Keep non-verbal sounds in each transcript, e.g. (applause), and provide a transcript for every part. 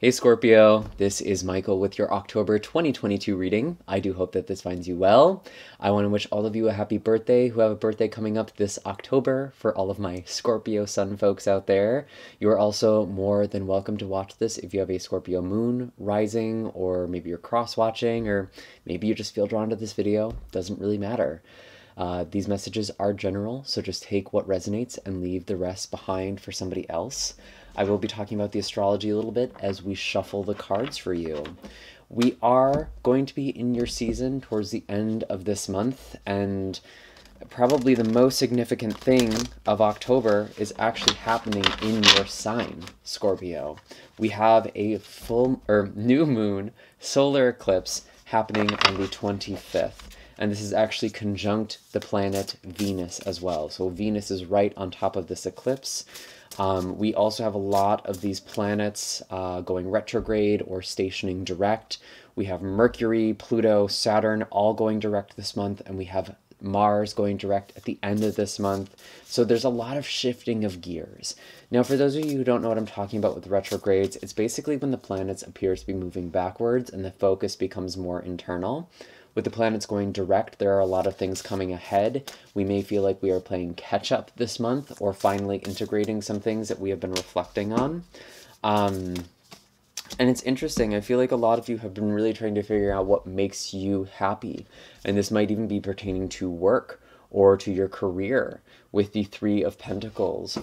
Hey Scorpio, this is Michael with your October 2022 reading. I do hope that this finds you well. I want to wish all of you a happy birthday who have a birthday coming up this October for all of my Scorpio sun folks out there. You are also more than welcome to watch this if you have a Scorpio moon rising, or maybe you're cross watching, or maybe you just feel drawn to this video. Doesn't really matter. Uh, these messages are general, so just take what resonates and leave the rest behind for somebody else. I will be talking about the astrology a little bit as we shuffle the cards for you. We are going to be in your season towards the end of this month, and probably the most significant thing of October is actually happening in your sign, Scorpio. We have a full or new moon solar eclipse happening on the 25th. And this is actually conjunct the planet Venus as well. So Venus is right on top of this eclipse. Um, we also have a lot of these planets uh, going retrograde or stationing direct. We have Mercury, Pluto, Saturn all going direct this month, and we have Mars going direct at the end of this month. So there's a lot of shifting of gears. Now, for those of you who don't know what I'm talking about with retrogrades, it's basically when the planets appear to be moving backwards and the focus becomes more internal. With the planets going direct, there are a lot of things coming ahead. We may feel like we are playing catch up this month or finally integrating some things that we have been reflecting on. Um, and it's interesting. I feel like a lot of you have been really trying to figure out what makes you happy. And this might even be pertaining to work or to your career with the Three of Pentacles.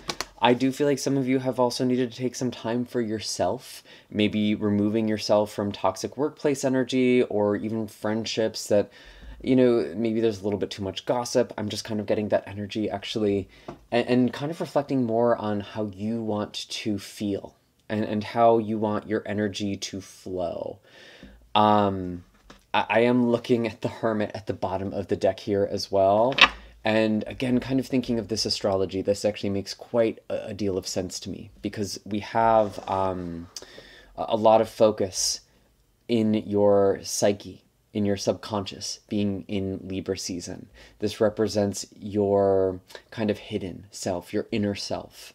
I do feel like some of you have also needed to take some time for yourself, maybe removing yourself from toxic workplace energy or even friendships that, you know, maybe there's a little bit too much gossip. I'm just kind of getting that energy actually and, and kind of reflecting more on how you want to feel and, and how you want your energy to flow. Um, I, I am looking at the Hermit at the bottom of the deck here as well. And again, kind of thinking of this astrology, this actually makes quite a, deal of sense to me because we have um, a lot of focus in your psyche, in your subconscious, being in Libra season. This represents your kind of hidden self, your inner self,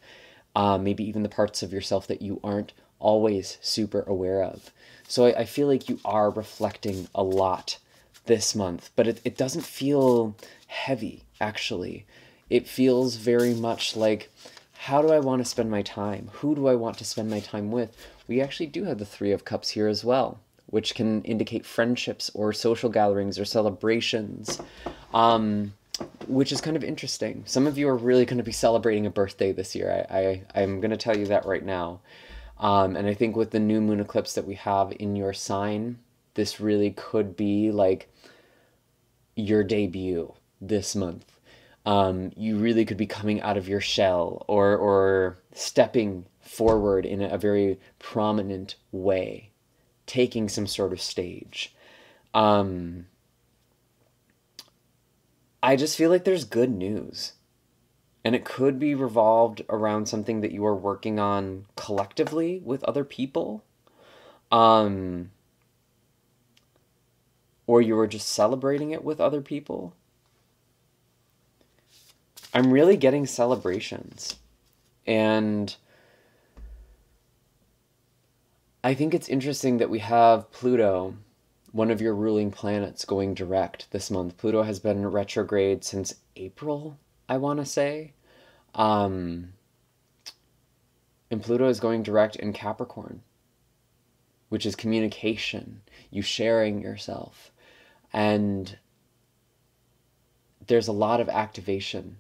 uh, maybe even the parts of yourself that you aren't always super aware of. So I, I feel like you are reflecting a lot this month, but it, it doesn't feel heavy actually. It feels very much like how do I want to spend my time? Who do I want to spend my time with? We actually do have the Three of Cups here as well, which can indicate friendships or social gatherings or celebrations, um, which is kind of interesting. Some of you are really going to be celebrating a birthday this year. I, I, am going to tell you that right now. Um, and I think with the new moon eclipse that we have in your sign, this really could be like your debut this month. Um, you really could be coming out of your shell or, or stepping forward in a very prominent way, taking some sort of stage. Um, I just feel like there's good news. And it could be revolved around something that you are working on collectively with other people. Um, or you were just celebrating it with other people. I'm really getting celebrations. And I think it's interesting that we have Pluto, one of your ruling planets, going direct this month. Pluto has been retrograde since April, I want to say. Um, and Pluto is going direct in Capricorn, which is communication, you sharing yourself. And there's a lot of activation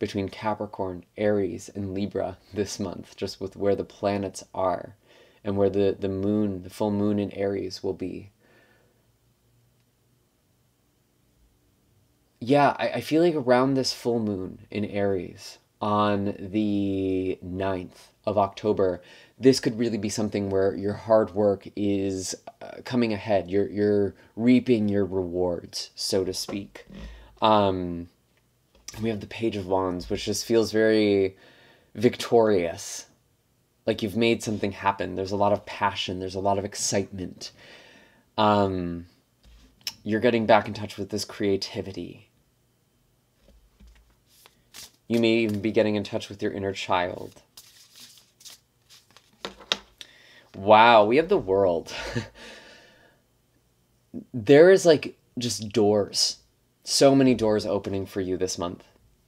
between Capricorn, Aries, and Libra this month, just with where the planets are and where the, the moon, the full moon in Aries will be. Yeah, I, I feel like around this full moon in Aries on the 9th of October, this could really be something where your hard work is uh, coming ahead. You're, you're reaping your rewards, so to speak. Um, we have the Page of Wands, which just feels very victorious. Like you've made something happen. There's a lot of passion, there's a lot of excitement. Um, you're getting back in touch with this creativity. You may even be getting in touch with your inner child. Wow, we have the world. (laughs) there is like just doors. So many doors opening for you this month,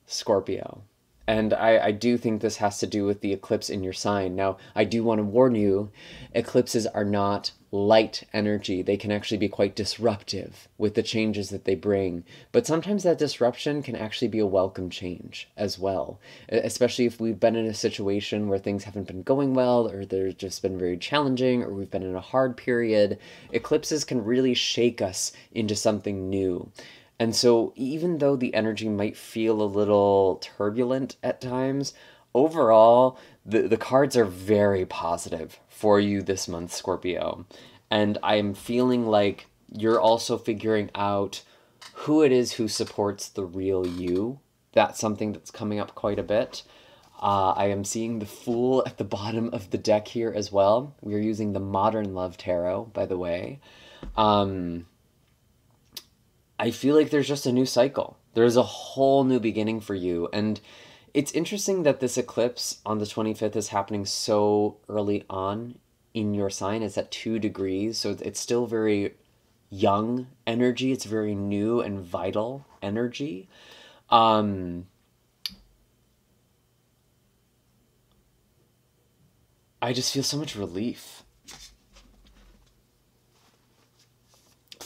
Scorpio. And I, I do think this has to do with the eclipse in your sign. Now, I do want to warn you eclipses are not light energy. They can actually be quite disruptive with the changes that they bring. But sometimes that disruption can actually be a welcome change as well, especially if we've been in a situation where things haven't been going well, or they've just been very challenging, or we've been in a hard period. Eclipses can really shake us into something new. And so, even though the energy might feel a little turbulent at times, overall, the, the cards are very positive for you this month, Scorpio. And I'm feeling like you're also figuring out who it is who supports the real you. That's something that's coming up quite a bit. Uh, I am seeing the Fool at the (laughs) bottom of the deck here as well. We are using the Modern Love Tarot, by the way. Um, I feel like there's just a new cycle. There's a whole new beginning for you. And it's interesting that this eclipse on the 25th is happening so early on in your sign. It's at two degrees. So it's still very young energy. It's very new and vital energy. Um, I just feel so much relief.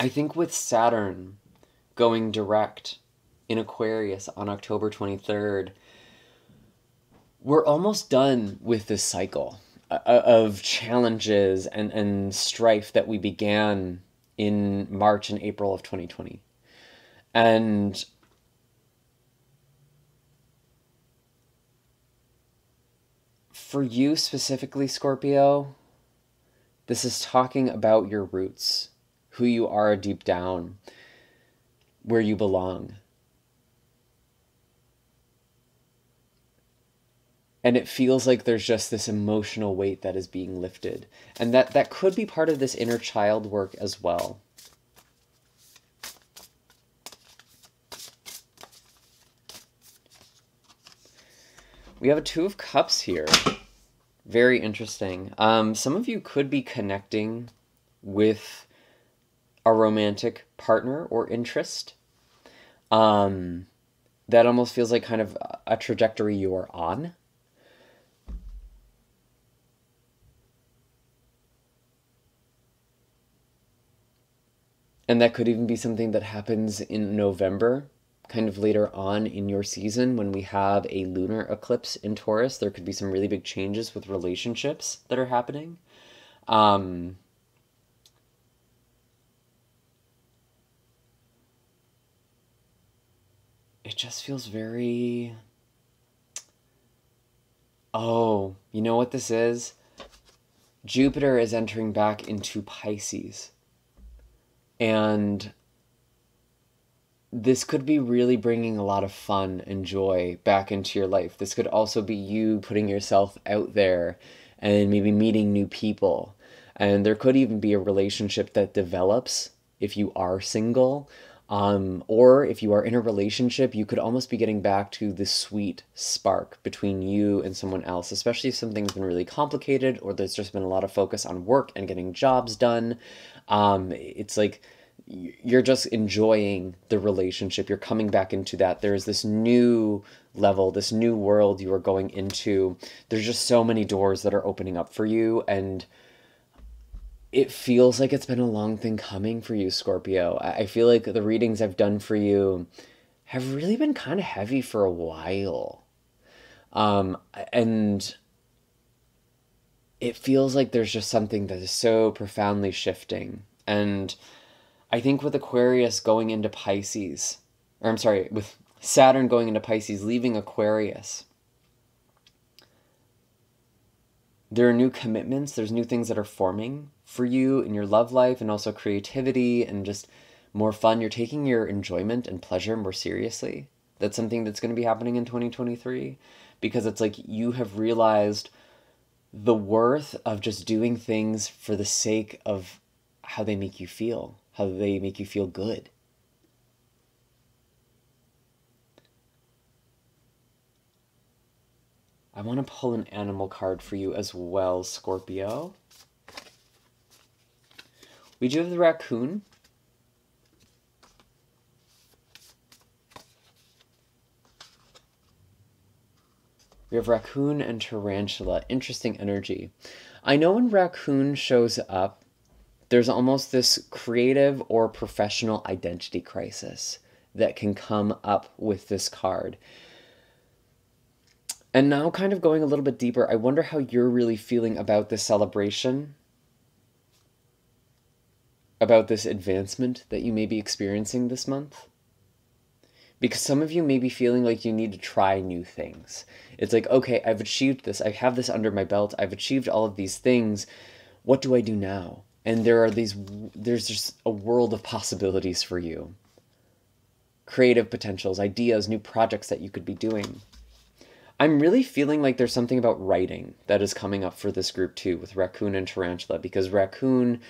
I think with Saturn, going direct in Aquarius on October 23rd, we're almost done with this cycle uh, uh, of challenges and, and strife that we began in March and April of 2020. And for you specifically, Scorpio, this is talking about your roots, who you are deep down where you belong. And it feels like there's just this emotional weight that is being lifted. And that, that could be part of this inner child work as well. We have a Two of Cups here. Very interesting. Um, some of you could be connecting with a romantic partner or interest. Um, that almost feels like kind of a trajectory you're on. And that could even be something that happens in November, kind of later on in your season when we have a lunar eclipse in Taurus. There could be some really big changes with relationships that are happening. Um, it just feels very. Oh, you know what this is? Jupiter is entering back into Pisces. And this could be really bringing a lot of fun and joy back into your life. This could also be you putting yourself out there and maybe meeting new people. And there could even be a relationship that develops if you are single um, or if you are in a relationship, you could almost be getting back to the sweet spark between you and someone else, especially if something's been really complicated or there's just been a lot of focus on work and getting jobs done. Um, it's like you're just enjoying the relationship. You're coming back into that. There's this new level, this new world you are going into. There's just so many doors that are opening up for you. And it feels like it's been a long thing coming for you, Scorpio. I feel like the readings I've done for you have really been kind of heavy for a while. Um, and it feels like there's just something that is so profoundly shifting. And I think with Aquarius going into Pisces, or I'm sorry, with Saturn going into Pisces, leaving Aquarius, there are new commitments, there's new things that are forming for you in your love life and also creativity and just more fun. You're taking your enjoyment and pleasure more seriously. That's something that's going to be happening in 2023 because it's like you have realized the worth of just doing things for the sake of how they make you feel, how they make you feel good. I want to pull an animal card for you as well, Scorpio. We do have the raccoon. We have raccoon and tarantula. Interesting energy. I know when raccoon shows up, there's almost this creative or professional identity crisis that can come up with this card. And now, kind of going a little bit deeper, I wonder how you're really feeling about this celebration, about this advancement that you may be experiencing this month. Because some of you may be feeling like you need to try new things. It's like, okay, I've achieved this, I have this under my belt, I've achieved all of these things. What do I do now? And there are these, there's just a world of possibilities for you creative potentials, ideas, new projects that you could be doing. I'm really feeling like there's something about writing that is coming up for this group too with Raccoon and Tarantula because Raccoon,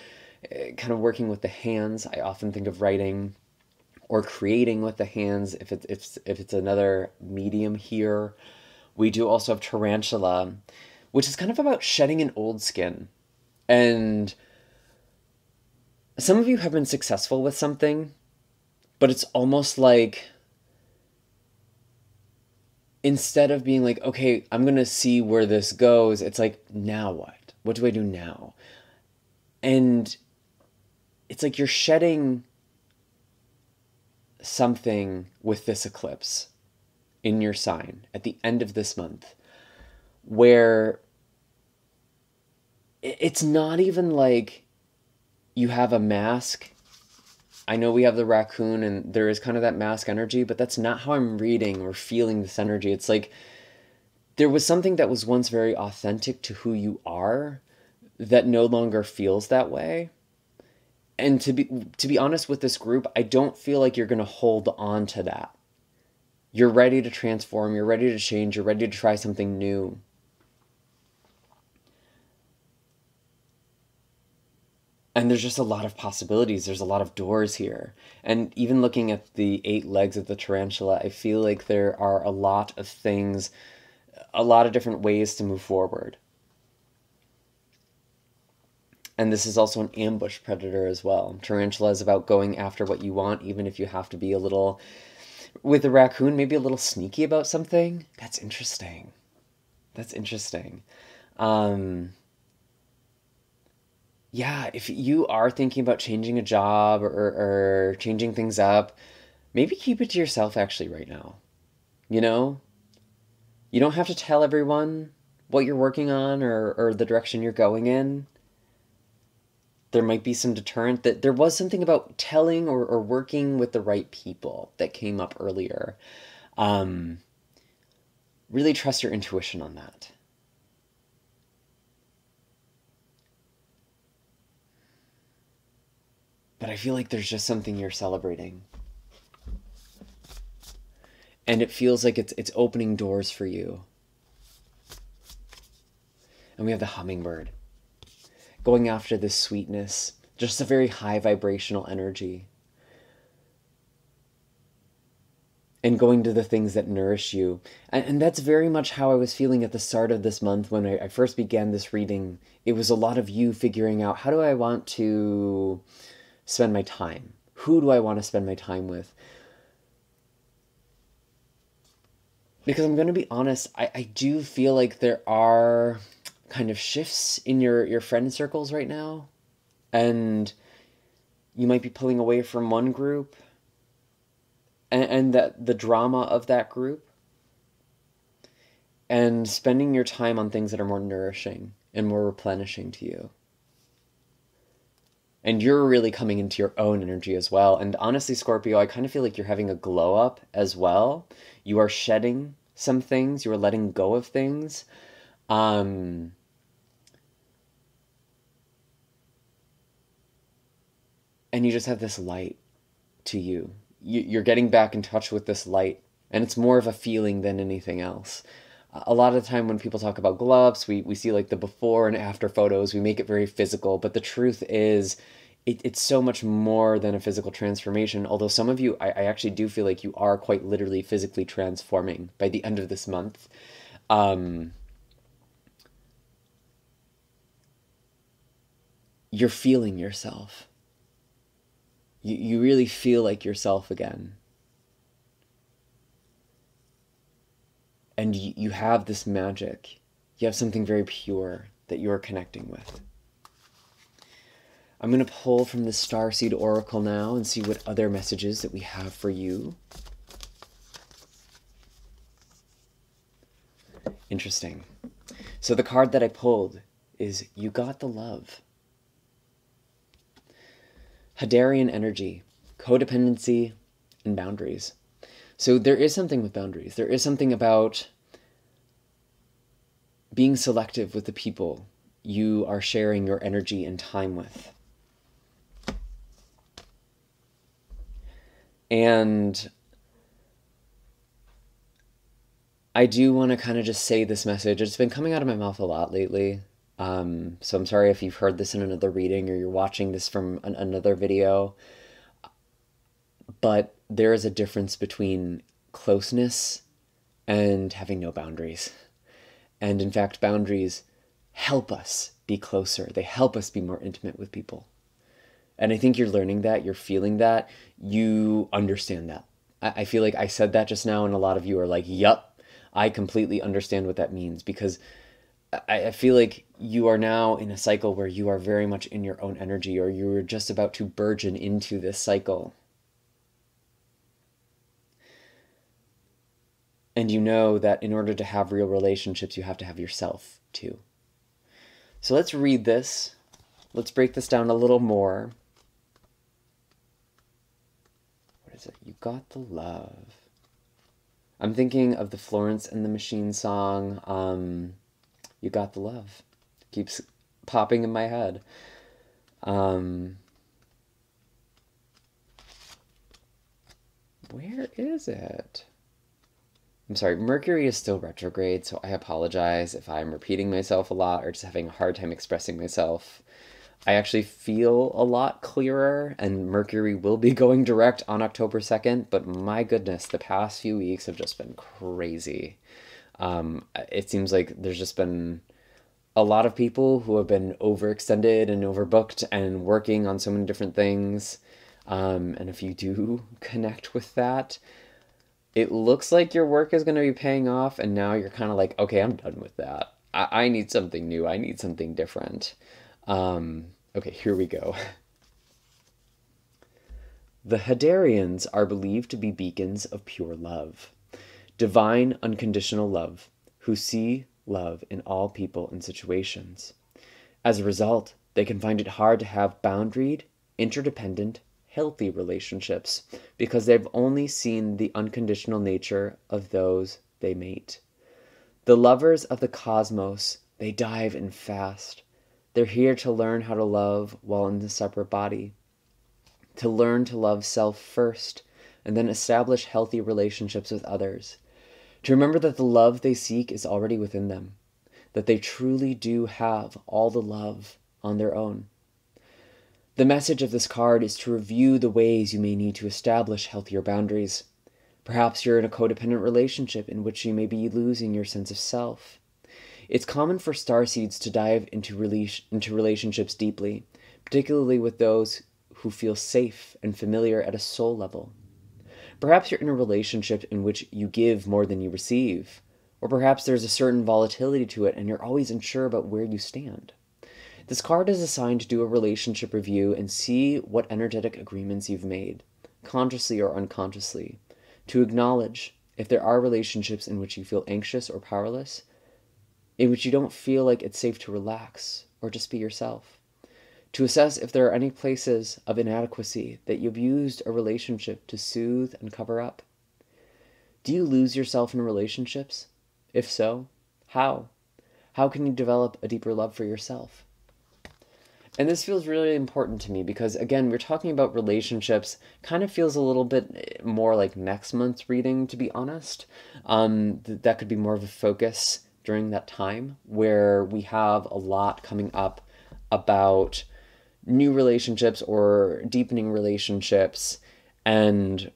Uh, kind of working with the hands, I often think of writing or creating with the hands if it's, if, if it's another medium here. We do also have Tarantula, which is kind of about shedding an old skin. And some of you have been successful with something but it's almost like instead of being like, okay, I'm going to see where this goes, it's like, now what? What do I do now? And it's like you're shedding something with this eclipse in your sign at the end of this month where it's not even like you have a mask I know we have the raccoon and there is kind of that mask energy, but that's not how I'm reading or feeling this energy. It's like there was something that was once very authentic to who you are that no longer feels that way. And to be to be honest with this group, I don't feel like you're going to hold on to that. You're ready to transform, you're ready to change, you're ready to try something new. and there's just a lot of possibilities there's a lot of doors here and even looking at the eight legs of the tarantula i feel like there are a lot of things a lot of different ways to move forward and this is also an ambush predator as well tarantula is about going after what you want even if you have to be a little with a raccoon maybe a little sneaky about something that's interesting that's interesting um yeah, if you are thinking about changing a job or, or changing things up, maybe keep it to yourself actually right now. You know? You don't have to tell everyone what you're working on or, or the direction you're going in. There might be some deterrent that there was something about telling or, or working with the right people that came up earlier. Um, really trust your intuition on that. But I feel like there's just something you're celebrating. And it feels like it's it's opening doors for you. And we have the hummingbird going after this sweetness, just a very high vibrational energy. and going to the things that nourish you. And, and, that's very much how I was feeling at the start of this month when I, I, first began this reading. It was a lot of you figuring out how do I want to spend my time? Who do I want to spend my time with? Because I'm going to be honest, I, I do feel like there are kind of shifts in your, your friend circles right now. And you might be pulling away from one group and, and that the drama of that group and spending your time on things that are more nourishing and more replenishing to you and you're really coming into your own energy as well. And honestly, Scorpio, I kind of feel like you're having a glow up as well. You are shedding some things, you are letting go of things. Um, and you just have this light to you. You're getting back in touch with this light, and it's more of a feeling than anything else. A lot of the time, when people talk about gloves, we, we see like the before and after photos, we make it very physical, but the truth is, it, it's so much more than a physical transformation. Although some of you, I, I, actually do feel like you are quite literally physically transforming by the end of this month. Um, you're feeling yourself You, you really feel like yourself again. And you, you have this magic. You have something very pure that you're connecting with. I'm going to pull from the Starseed Oracle now and see what other messages that we have for you. Interesting. So the card that I pulled is You Got the Love. Hadarian energy, codependency, and boundaries. So there is something with boundaries. There is something about being selective with the people you are sharing your energy and time with. And I do want to kind of just say this message. It's been coming out of my mouth a lot lately. Um, so I'm sorry if you've heard this in another reading or you're watching this from an, another video. But there is a difference between closeness and having no boundaries. And in fact, boundaries help us be closer, they help us be more intimate with people. And I think you're learning that, you're feeling that, you understand that. I, I feel like I said that just now, and a lot of you are like, yup, I completely understand what that means because I, I feel like you are now in a cycle where you are very much in your own energy or you're just about to burgeon into this cycle. And you know that in order to have real relationships, you have to have yourself too. So let's read this. Let's break this down a little more. What is it? You got the love. I'm thinking of the Florence and the Machine song. Um, you got the love. Keeps popping in my head. Um, where is it? I'm sorry, Mercury is still retrograde, so I apologize if I'm repeating myself a lot or just having a hard time expressing myself. I actually feel a lot clearer, and Mercury will be (laughs) going direct on October 2nd, but my goodness, the past few weeks have just been crazy. Um, it seems like there's just been a lot of people who have been overextended and overbooked and working on so many different things. Um, and if you do (laughs) connect with that, it looks like your work is going to be paying off, and now you're kind of like, okay, I'm done with that. I, I need something new. I need something different. Um, okay, here we go. (laughs) The Hadarians are believed to be beacons of pure love divine unconditional love, who see love in all people and situations. As a result, they can find it hard to have boundaried, interdependent, healthy relationships because they've only seen the unconditional nature of those they mate. The lovers of the cosmos, they dive in fast. They're here to learn how to love while in a separate body, to learn to love self first, and then establish healthy relationships with others to remember that the love they seek is already within them, that they truly do have all the love on their own. The message of this card is to review the ways you may need to establish healthier boundaries. Perhaps you're in a codependent relationship in which you may be losing your sense of self. It's common for starseeds to dive into, rela- into relationships deeply, particularly with those who feel safe and familiar at a soul level. Perhaps you're in a relationship in which you give more than you receive, or perhaps there's a certain volatility to it and you're always unsure about where you stand. This card is assigned to do a relationship review and see what energetic agreements you've made, consciously or unconsciously, to acknowledge if there are relationships in which you feel anxious or powerless, in which you don't feel like it's safe to relax or just be yourself to assess if there are any places of inadequacy that you've used a relationship to soothe and cover up. Do you lose yourself in relationships? If so, how? How can you develop a deeper love for yourself? And this feels really important to me because, again, we're talking about relationships, kind of feels a little bit more like next month's reading, to be honest. Um, th- that could be more of a focus during that time where we have a lot coming up about new relationships or deepening relationships and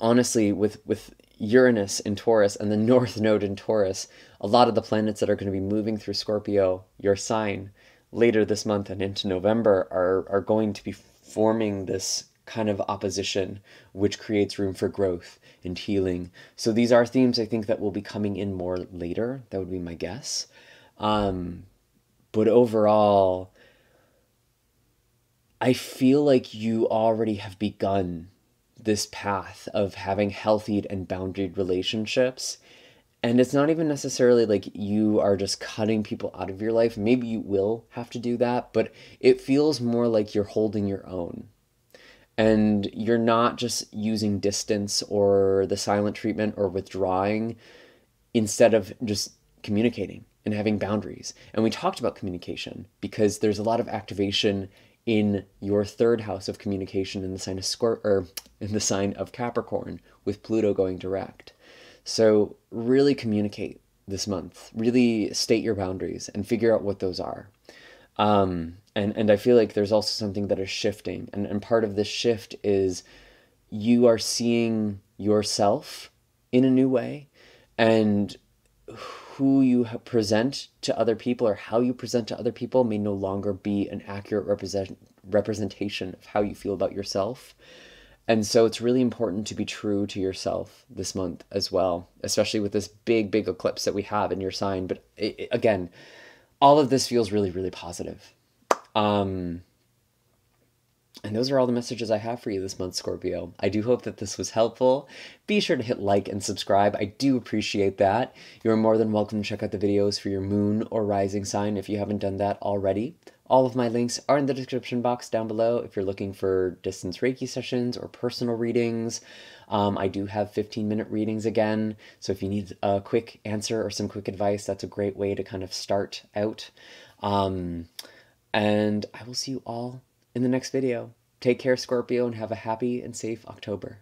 honestly with with Uranus in Taurus and the (laughs) North Node in Taurus, a lot of the planets that are going to be moving through Scorpio, your sign, later this month and into November are are going to be forming this kind of opposition, which creates room for growth and healing. So these are themes I think that will be coming in more later. That would be my guess. Um, but overall, I feel like you already have begun this path of having healthy and boundaried relationships. And it's not even necessarily like you are just cutting people out of your life. Maybe you will have to do that, but it feels more like you're holding your own. And you're not just using distance or the silent treatment or withdrawing instead of just communicating and having boundaries. And we talked about communication because there's a lot of activation in your third house of communication in the sign of Scor- or in the sign of Capricorn with Pluto going direct. So really communicate this month. Really state your boundaries and figure out what those are. Um, and and I feel like there's also something that is shifting, and and part of this shift is you are seeing yourself in a new way, and who you present to other people or how you present to other people may no longer be an accurate represent, representation of how you feel about yourself. And so it's really important to be true to yourself this month as well, especially with this big, big eclipse that we have in your sign. But it, it, again, all of this feels really, really positive. Um, and those are all the messages I have for you this month, Scorpio. I do hope that this was helpful. Be sure to hit like and subscribe. I do appreciate that. You're more than welcome to check out the videos for your moon or rising sign if you haven't done that already. All of my links are in the description box down below if you're looking for distance Reiki sessions or personal readings. Um, I do have 15 minute readings again, so if you need a quick answer or some quick advice, that's a great way to kind of start out. Um, and I will see you all in the next video. Take care, Scorpio, and have a happy and safe October.